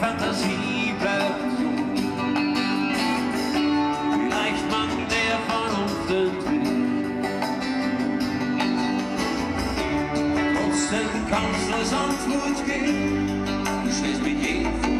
Fantasie bleibt. Vielleicht man der von Vernunft entwindet. Trotzdem du rasant gut gehen, du stehst mit jedem vor.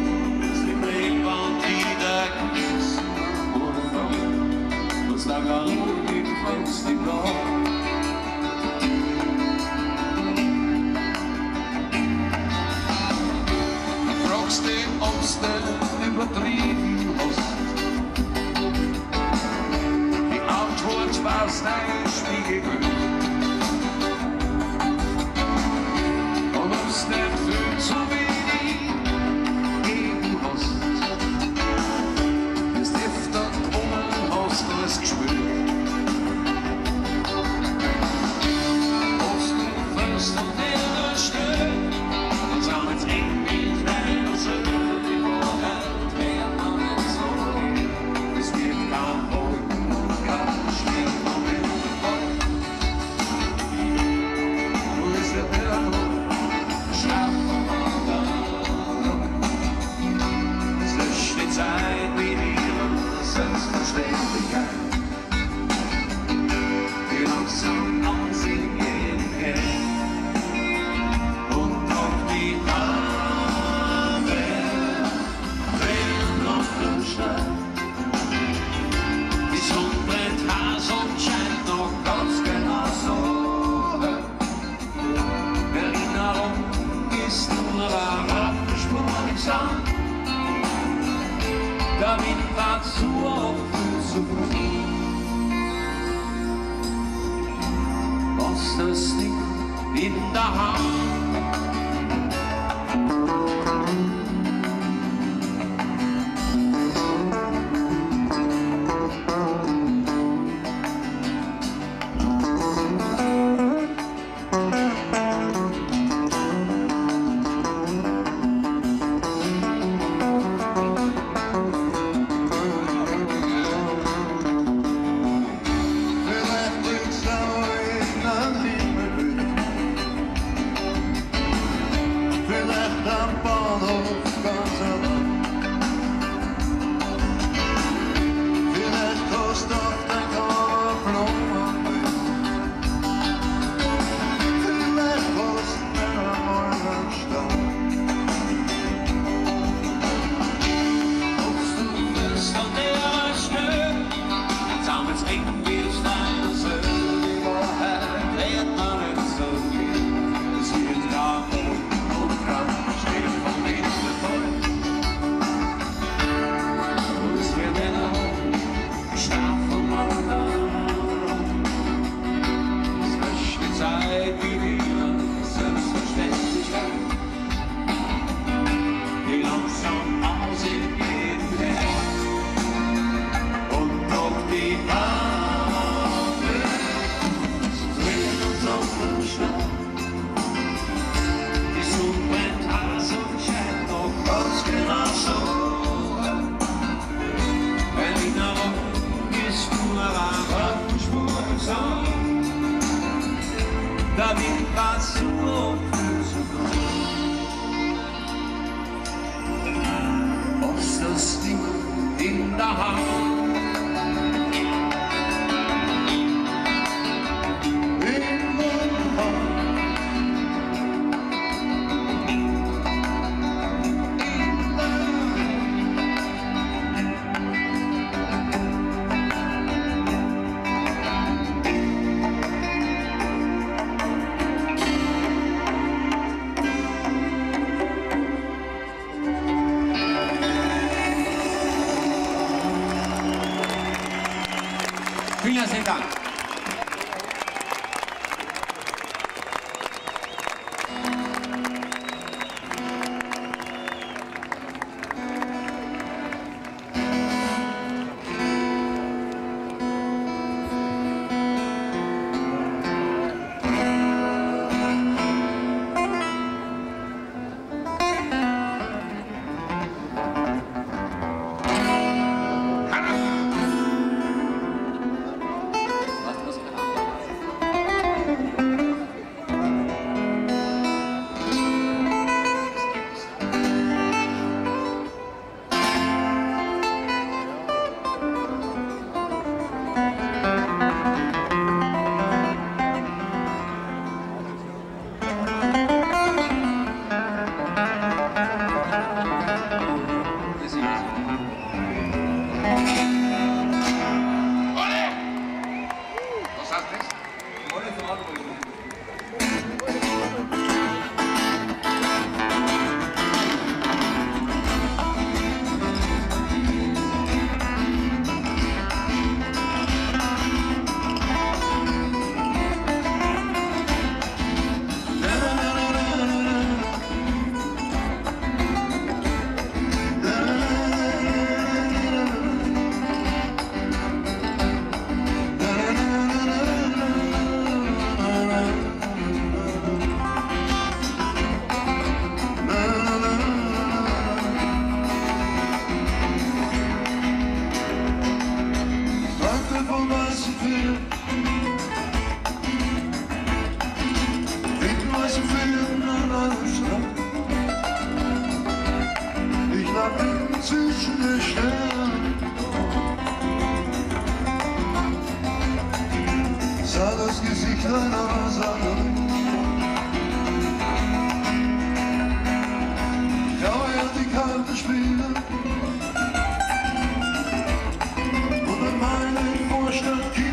Lost asleep in the house. David Basumo Of the in the house Vorstadt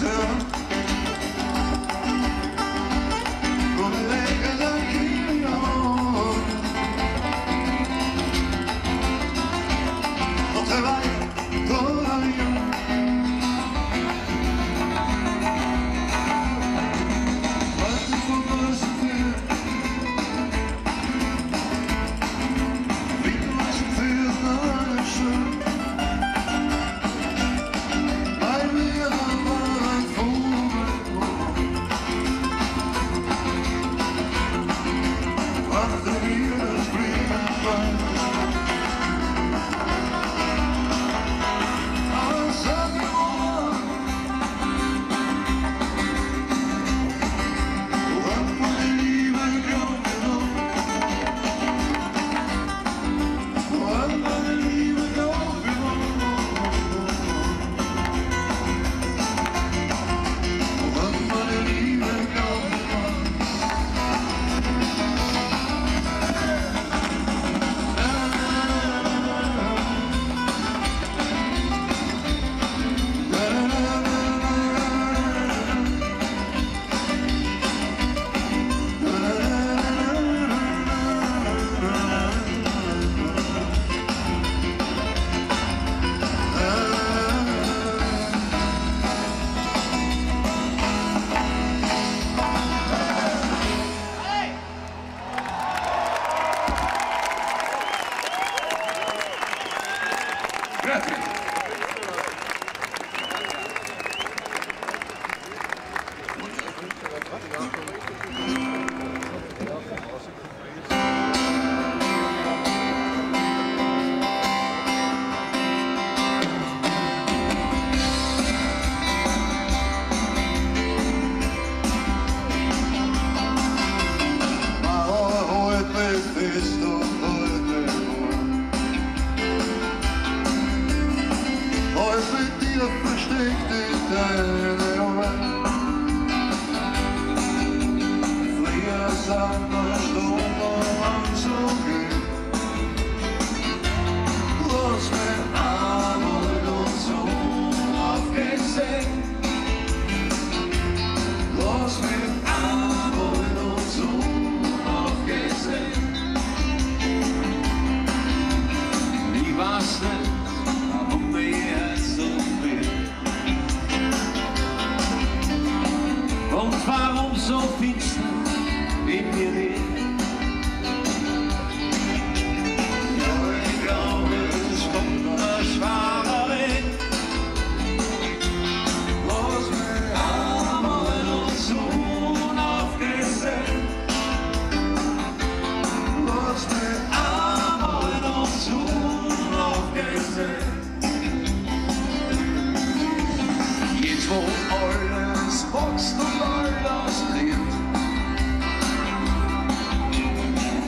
amigo らしい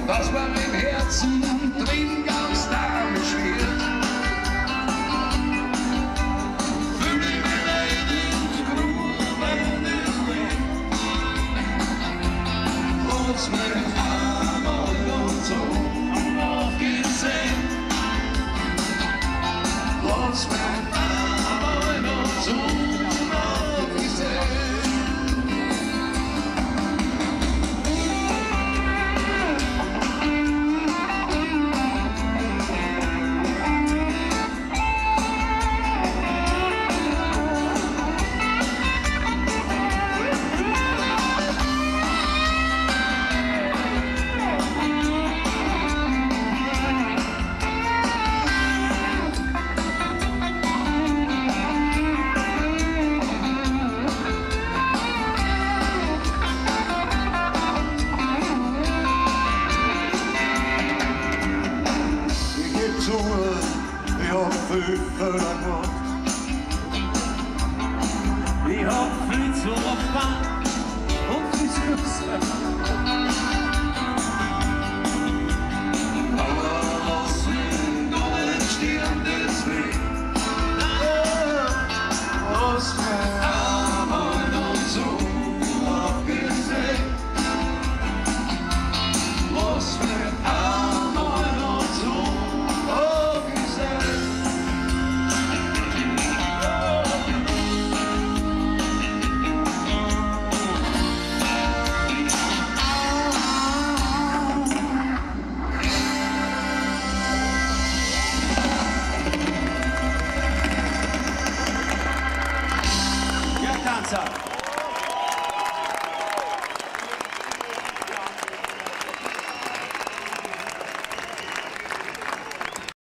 was mir im Herzen